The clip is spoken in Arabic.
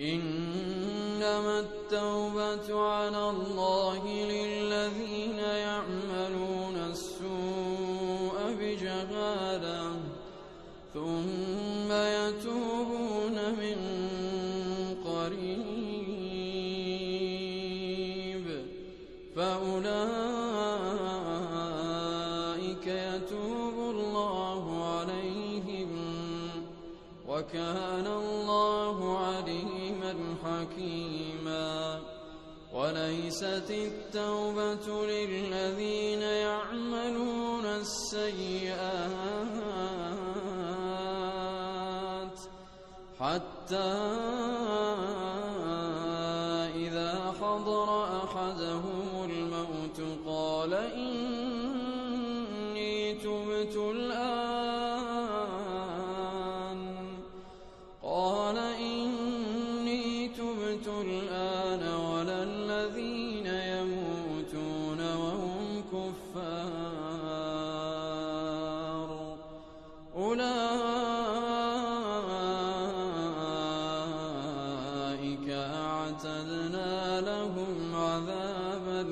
إنما التوبة على الله للذين يعملون السوء بجهالة ثم يتوبون من قريب. فأولئك يتوب الله وكان الله عليما حكيما. وليست التوبة للذين يعملون السيئات حتى إذا حضر أحدهم الموت قال إني تبت الآن تبت الآن ولا الذين يموتون وهم كفار. أولئك أعتدنا لهم عذابا